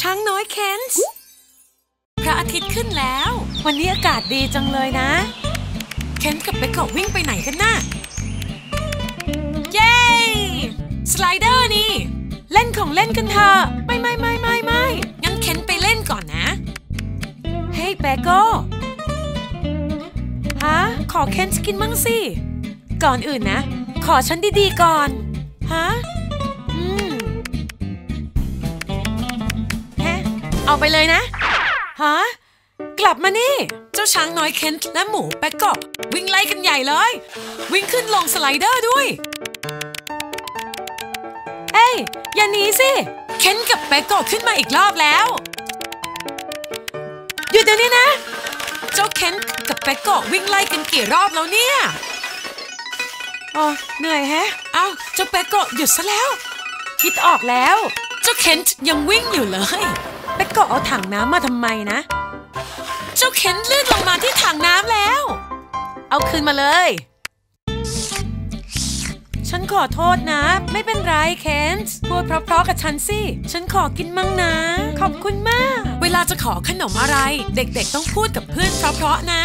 ช้างน้อยเคนส์พระอาทิตย์ขึ้นแล้ว วันนี้อากาศดีจังเลยนะ เคนส์กับเบโกวิ่งไปไหนกันน่ะเย้ slider นี่ เล่นของเล่นกันเถอะไม่ไม่ไม่ไม่ไม่งั้นเคนไปเล่นก่อนนะ เฮ้ยเบโกฮะขอเคนส์กินมั่งสิก่อนอื่นนะ ขอฉันดีๆก่อน ฮะ เอาไปเลยนะฮะกลับมานี่ เจ้าช้างน้อยเคนและหมูแป๊กก็วิ่งไล่กันใหญ่เลย วิ่งขึ้นลงสไลเดอร์ด้วย เอ้ยอย่าหนีสิเคนกับแป๊กก็ขึ้นมาอีกรอบแล้วหยุดเดี๋ยวนี้นะ เจ้าเคนกับแป๊กก็วิ่งไล่กันกี่รอบแล้วเนี่ยอ๋อเหนื่อยแฮะเอ้าเจ้าแป๊กก็หยุดซะแล้ว คิดออกแล้ว เจ้าเคนยังวิ่งอยู่เลย แป๊กก็เอาถังน้ำมาทำไมนะ เจ้าเคนลื่นลงมาที่ถังน้ำแล้ว เอาคืนมาเลย ฉันขอโทษนะ ไม่เป็นไรเคนส์พูดเพราะๆกับฉันสิ ฉันขอกินมั่งนะ ขอบคุณมาก เวลาจะขอขนมอะไร เด็กๆต้องพูดกับเพื่อนเพราะๆนะ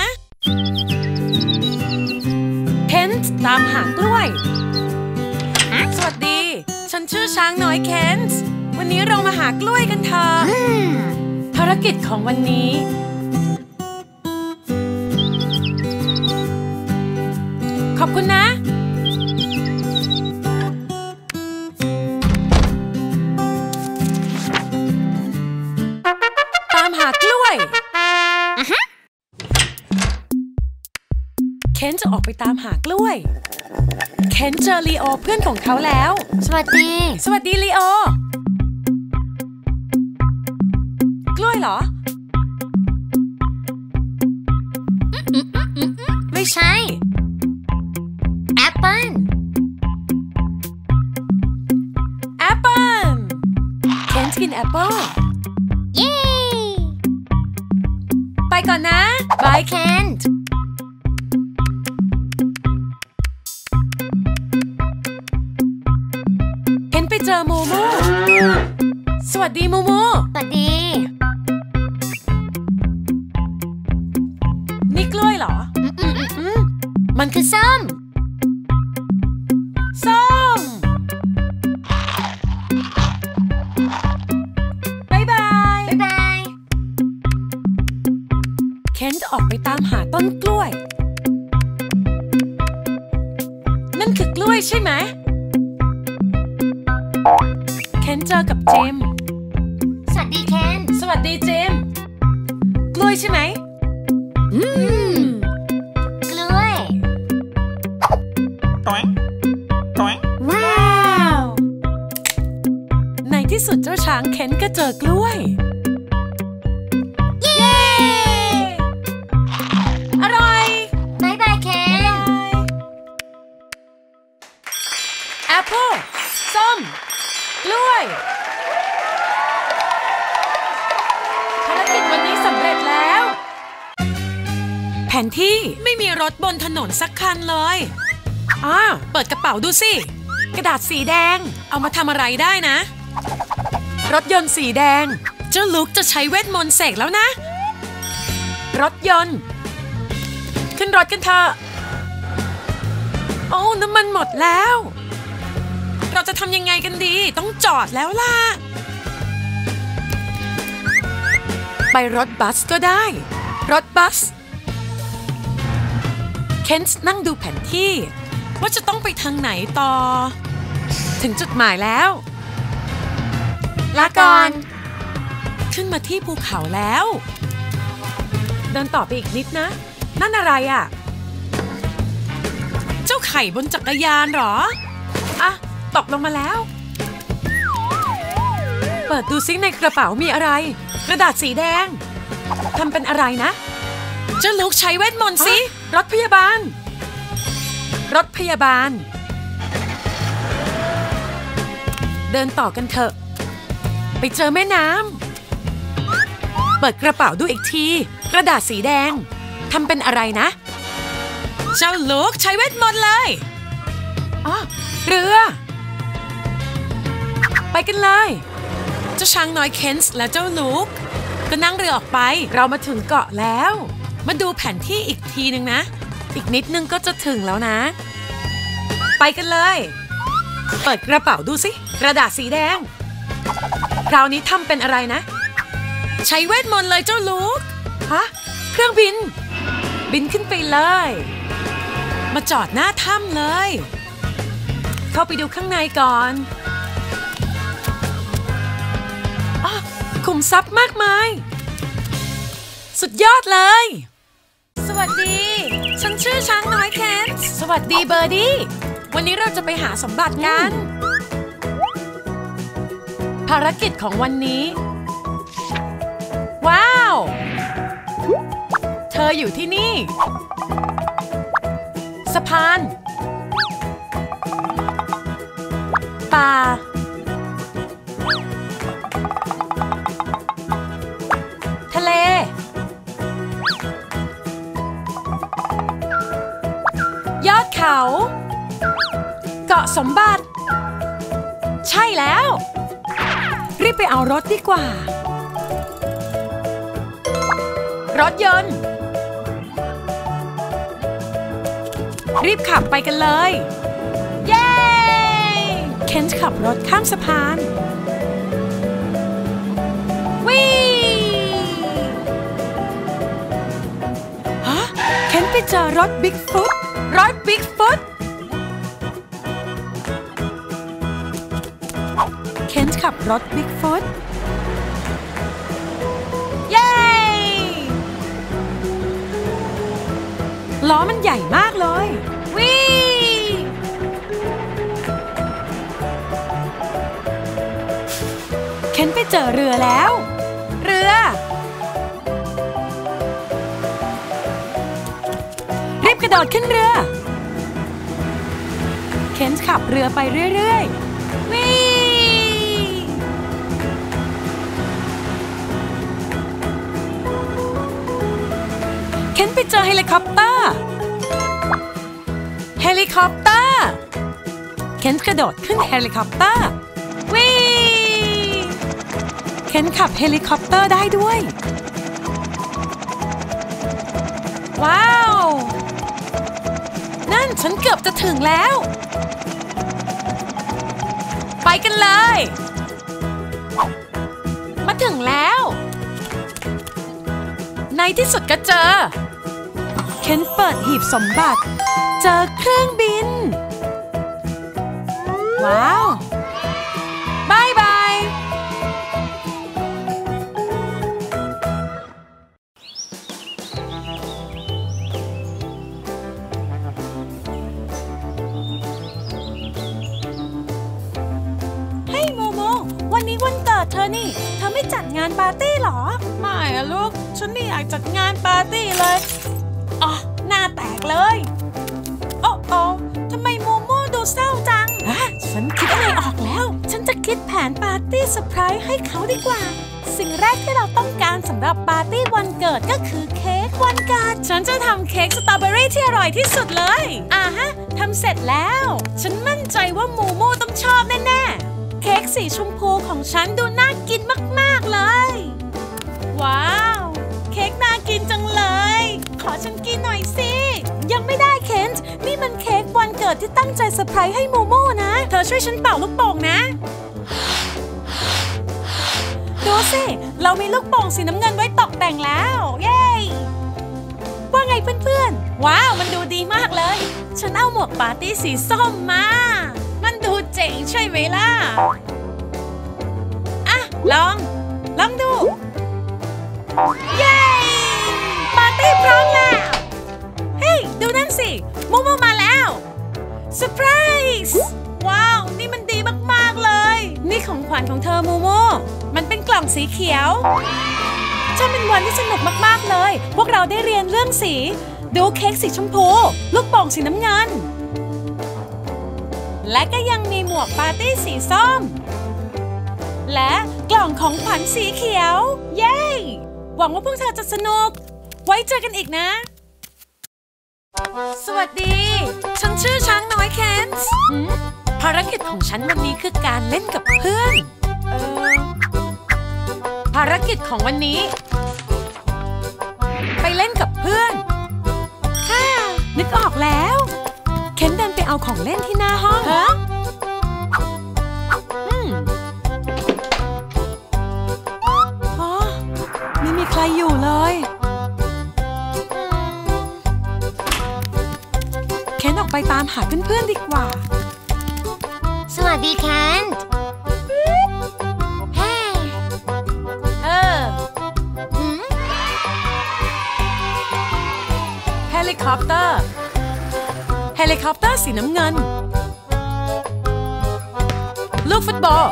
เคนส์ตามหากล้วย สวัสดี ฉันชื่อช้างน้อยเคนส์ วันนี้เรามาหากล้วยกันเถอะภารกิจของวันนี้ ขอบคุณนะตามหากล้วยเคนจะออกไปตามหากล้วย เคนเจอลีโอเพื่อนของเขาแล้ว สวัสดี สวัสดีลีโอ เหรอ ไม่ใช่ แอปเปิ้ล แอปเปิ้ลเคนกินแอปเปิ้ล เย้ ไปก่อนนะ บายเคนต์เคนไปเจอมูมู สวัสดีมูมู สวัสดี นี่กล้วยเหรออืมอืมอืมอืมมันคือส้ม ส้มบายบายบ๊ายบาย เคนจะออกไปตามหาต้นกล้วย นั่นคือกล้วยใช่ไหม เคนเจอกับเจมส์สวัสดีเคน สวัสดีเจมส์กล้วยใช่ไหม เคนก็เจอกล้วย เย้ อร่อยบ๊ายบายเคนแอปเปิลส้ม กล้วยภารกิจวันนี้สำเร็จแล้ว แผนที่ไม่มีรถบนถนนสักคันเลยอ่าเปิดกระเป๋าดูสิ กระดาษสีแดง เอามาทำอะไรได้นะ รถยนต์สีแดง เจ้าลุกจะใช้เวทมนต์เสกแล้วนะ รถยนต์ ขึ้นรถกันเถอะโอ้น้ำมันหมดแล้ว เราจะทำยังไงกันดี ต้องจอดแล้วล่ะ ไปรถบัสก็ได้ รถบัส เคนส์นั่งดูแผนที่ ว่าจะต้องไปทางไหนต่อ ถึงจุดหมายแล้ว ลาก่อน ขึ้นมาที่ภูเขาแล้ว เดินต่อไปอีกนิดนะ นั่นอะไรอะ เจ้าไข่บนจักรยานเหรอ อะ ตกลงมาแล้ว เปิดดูซิในกระเป๋ามีอะไร กระดาษสีแดงทำเป็นอะไรนะเจ้าลูกใช้เวทมนต์สิรถพยาบาล รถพยาบาล เดินต่อกันเถอะ ไปเจอแม่น้ำ เปิดกระเป๋าดูอีกที กระดาษสีแดง ทำเป็นอะไรนะ เจ้าลูกใช้เวทมนต์เลยอ๋อเรือ ไปกันเลย เจ้าช้างน้อยเคนส์และเจ้าลูก ก็นั่งเรือออกไป เรามาถึงเกาะแล้ว มาดูแผนที่อีกทีหนึ่งนะ อีกนิดนึงก็จะถึงแล้วนะ ไปกันเลย เปิดกระเป๋าดูสิ กระดาษสีแดง คราวนี้ทำเป็นอะไรนะ ใช้เวทมนต์เลยเจ้าลูก ฮะ เครื่องบิน บินขึ้นไปเลย มาจอดหน้าถ้ำเลย เข้าไปดูข้างในก่อนอะขุมทรัพย์มากมาย สุดยอดเลย สวัสดี ฉันชื่อช้างน้อยแคนสวัสดีเบอร์ดี้ วันนี้เราจะไปหาสมบัติกัน ภารกิจของวันนี้ ว้าว เธออยู่ที่นี่ สะพาน ป่า ทะเล ยอดเขา เกาะสมบัติ ไปเอารถดีกว่า รถยนต์ รีบขับไปกันเลย เย้ เคนขับรถข้ามสะพานวิ่ฮะ เคนไปเจอรถบิ๊กฟุต รถบิ๊กฟุต ขับรถบิ๊กฟุตเย้ ล้อมันใหญ่มากเลย วิ่เคนไปเจอเรือแล้ว เรือ รีบกระโดดขึ้นเรือเคนขับเรือไปเรื่อย ๆ วิเคนไปเจอเฮลิคอปเตอร์ เฮลิคอปเตอร์เคนกระโดดขึ้นเฮลิคอปเตอร์วิเคนขับเฮลิคอปเตอร์ได้ด้วย ว้าว นั่นฉันเกือบจะถึงแล้ว ไปกันเลย มาถึงแล้ว ในที่สุดก็เจอ เคนเปิดหีบสมบัติ เจอเครื่องบิน ว้าวบายบายเฮ้ยโมโม วันนี้วันเกิดเธอนี่ เธอไม่จัดงานปาร์ตี้หรอ ไม่อะลูก ฉันไม่อยากจัดงานปาร์ตี้เลย อ๋อหน้าแตกเลย โอ้โอ้ทำไมโมโมดูเศร้าจังอะฉันคิดอะไรออกแล้ว ฉันจะคิดแผนปาร์ตี้เซอร์ไพรส์ให้เขาดีกว่า สิ่งแรกที่เราต้องการสำหรับปาร์ตี้วันเกิดก็คือเค้กวันเกิด ฉันจะทำเค้กสตรอเบอรี่ที่อร่อยที่สุดเลย อ่าฮะทำเสร็จแล้ว ฉันมั่นใจว่าโมโมต้องชอบแน่ๆ เค้กสีชมพูของฉันดูน่ากินมากๆเลย ว้าว ฉันกินหน่อยสิ ยังไม่ได้เคนต์นี่มันเค้กวันเกิดที่ตั้งใจเซอร์ไพรส์ให้โมโม่นะ เธอช่วยฉันเป่าลูกโป่งนะ ดูสิ เรามีลูกโป่งสีน้ำเงินไว้ตกแต่งแล้ว เย้ ว่าไงเพื่อนๆ ว้าว มันดูดีมากเลย ฉันเอาหมวกปาร์ตี้สีส้มมา มันดูเจ๋งใช่ไหมล่ะ อะ ลอง ลองดู เย้ ปาร์ตี้พร้อม ดูนั่นสิโมโมมาแล้วเซอร์ไพรส์ว้าว นี่มันดีมาก ๆ เลย นี่ของขวัญของเธอโมโมมันเป็นกล่องสีเขียวจะเป็นวันที่สนุกมาก ๆ เลย พวกเราได้เรียนเรื่องสี ดูเค้กสีชมพู ลูกโป่งสีน้ำเงิน และก็ยังมีหมวกปาร์ตี้สีส้ม และกล่องของขวัญสีเขียว เย้ หวังว่าพวกเธอจะสนุก ไว้เจอกันอีกนะ สวัสดี ฉันชื่อช้างน้อยเคนส์หืมภารกิจของฉันวันนี้คือการเล่นกับเพื่อนเออภารกิจของวันนี้ ไปเล่นกับเพื่อนฮ่านึกออกแล้ว เคนเดินไปเอาของเล่นที่หน้าห้องฮะอืมอ๋อไม่มีใครอยู่เลย ไปตามหาเพื่อนๆดีกว่า สวัสดีเคนเฮ้เออหืมเฮลิคอปเตอร์ เฮลิคอปเตอร์สีน้ำเงิน ลูกฟุตบอล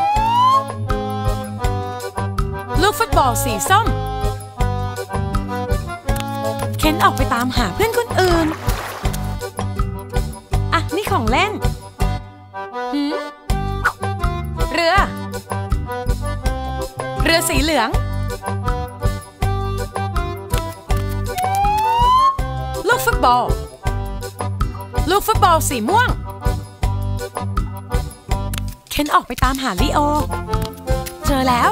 ลูกฟุตบอลสีส้ม เคนออกไปตามหาเพื่อนคนอื่นอะนี่ ของเล่นหืมเรือ เรือสีเหลือง ลูกฟุตบอล ลูกฟุตบอลสีม่วง เคนออกไปตามหาลีโอ เจอแล้ว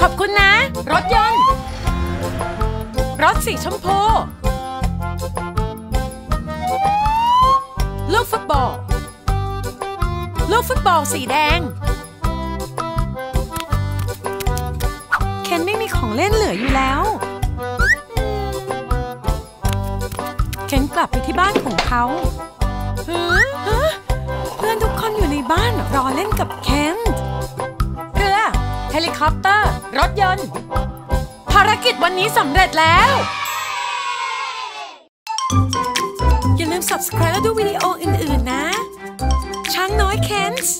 ขอบคุณนะ รถยนต์ รถสีชมพู ลูกฟุตบอล ลูกฟุตบอลสีแดง เคนไม่มีของเล่นเหลืออยู่แล้ว เคนกลับไปที่บ้านของเขาเพื่อนทุกคนอยู่ในบ้านรอเล่นกับเคนเรือ เฮลิคอปเตอร์ รถยนต์ ภารกิจวันนี้สำเร็จแล้ว subscribe แล้วดูวิดีโออื่น ๆ นะ ช้างน้อยเคนส์